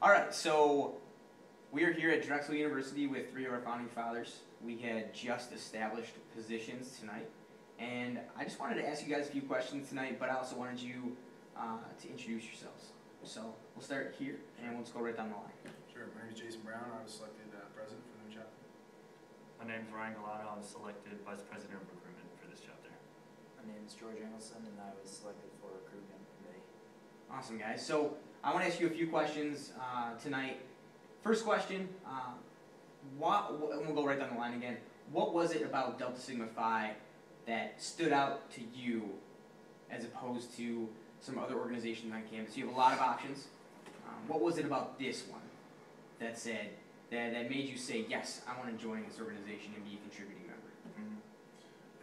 All right, so we are here at Drexel University with three of our founding fathers. We had just established positions tonight, and I just wanted to ask you guys a few questions tonight, but I also wanted you uh, to introduce yourselves. So we'll start here, and we'll just go right down the line. Sure, my name is Jason Brown, I was selected uh, president for the new chapter. My name is Ryan Galano. I was selected Vice President of Recruitment for this chapter. My name is George Engelson, and I was selected for recruitment committee. Awesome, guys. So I want to ask you a few questions uh, tonight. First question, uh, what, and we'll go right down the line again. What was it about Delta Sigma Phi that stood out to you as opposed to some other organizations on campus? You have a lot of options. Um, what was it about this one that said, that, that made you say, yes, I want to join this organization and be a contributing member? I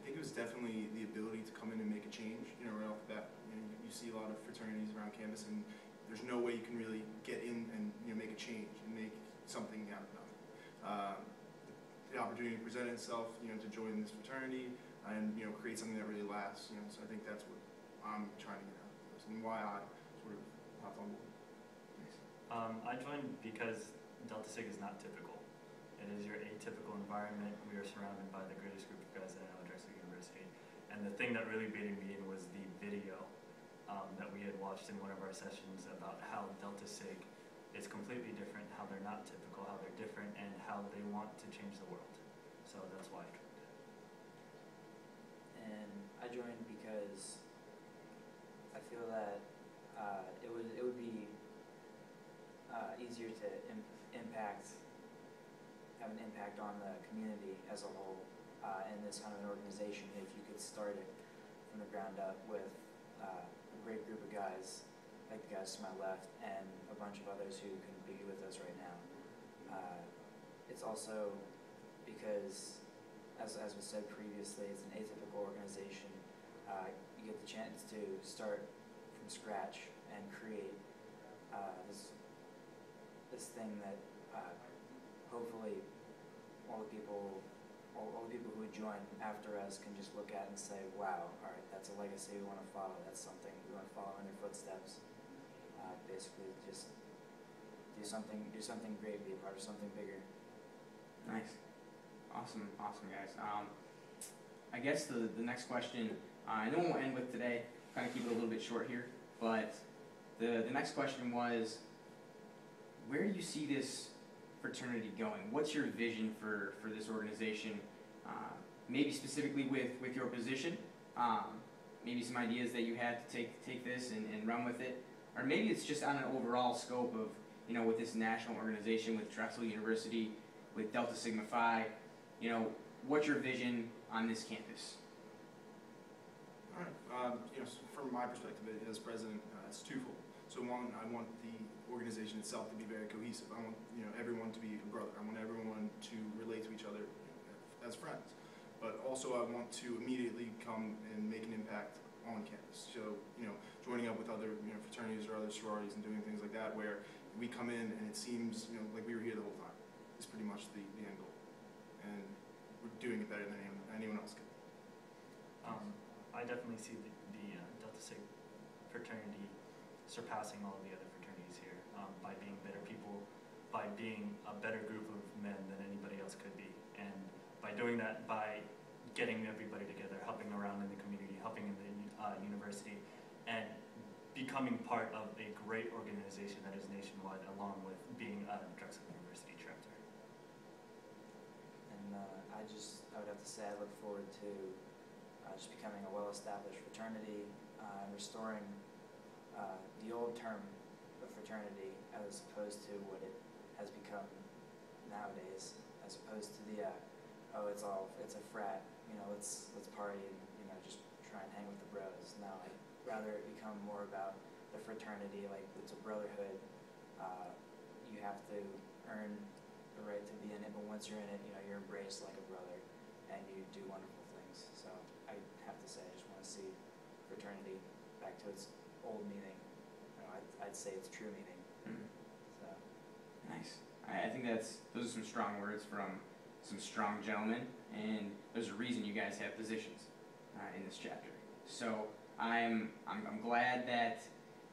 think it was definitely the ability to come in and make a change, you know, right off the bat. You, know, you see a lot of fraternities around campus and there's no way you can really get in and, you know, make a change and make something out of nothing. Um, the opportunity presented itself, you know, to join this fraternity and, you know, create something that really lasts, you know, so I think that's what I'm trying to get out of this and why I sort of hopped on board. Um, I joined because Delta Sig is not typical. It is your atypical environment. We are surrounded by the greatest group of guys that I know. And the thing that really baited me in was the video um, that we had watched in one of our sessions about how Delta Sig is completely different, how they're not typical, how they're different, and how they want to change the world. So that's why I joined. And I joined because I feel that uh, it would it would be uh, easier to Im impact have an impact on the community as a whole uh, in this kind of an organization if you could start it from the ground up with uh, a great group of guys like the guys to my left and a bunch of others who can be with us right now. Uh, it's also because as, as was said previously, it's an atypical organization. Uh, you get the chance to start from scratch and create uh, this this thing that uh, hopefully all the people all, all the people who join after us can just look at and say, "Wow, all right, that's a legacy we want to follow. That's something we want to follow in their footsteps." Uh, basically, just do something do something great, be a part of something bigger. Nice. Awesome, awesome, guys. Um, I guess the, the next question, uh, I know we'll end with today, kind of keep it a little bit short here, but the, the next question was, where do you see this fraternity going? What's your vision for, for this organization? Uh, maybe specifically with, with your position, um, maybe some ideas that you had to take, take this and, and run with it, or maybe it's just on an overall scope of, you know, with this national organization, with Drexel University, with Delta Sigma Phi, you know, what's your vision on this campus? All right. Um, you know, from my perspective as president, uh, it's twofold. So one, I want the organization itself to be very cohesive. I want you know everyone to be a brother. I want everyone to relate to each other as friends. But also, I want to immediately come and make an impact on campus. So you know, joining up with other you know fraternities or other sororities and doing things like that, where we come in and it seems you know like we were here the whole time. Is pretty much the, the end goal, and we're doing it better than anyone, anyone else can. Um, I definitely see the, the uh, Delta Sig fraternity surpassing all the other fraternities here um, by being better people, by being a better group of men than anybody else could be, and by doing that, by getting everybody together, helping around in the community, helping in the uh, university, and becoming part of a great organization that is nationwide, along with being a Drexel University chapter. And uh, I just, I would have to say, I look forward to uh, just becoming a well-established fraternity uh, and restoring uh, old term of fraternity as opposed to what it has become nowadays, as opposed to the, uh, oh, it's all, it's a frat, you know, let's, let's party and, you know, just try and hang with the bros. No, I'd rather it become more about the fraternity, like it's a brotherhood. Uh, you have to earn the right to be in it, but once you're in it, you know, you're embraced like a brother, and you do wonderful things. So I have to say, I just want to see fraternity back to its old meaning. You I'd, I'd say its true meaning. Mhm. So Nice. I, I think that's those are some strong words from some strong gentlemen, and there's a reason you guys have positions uh, in this chapter. So I'm, I'm I'm glad that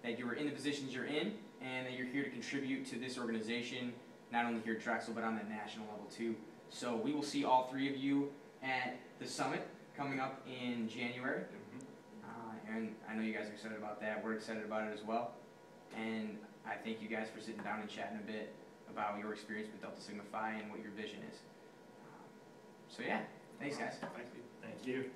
that you were in the positions you're in, and that you're here to contribute to this organization, not only here at Drexel, but on the national level too. So we will see all three of you at the summit coming up in January. Uh, and I know you guys are excited about that. We're excited about it as well. And I thank you guys for sitting down and chatting a bit about your experience with Delta Sigma Phi and what your vision is. Um, So yeah, thanks guys. Thank you. Thank you.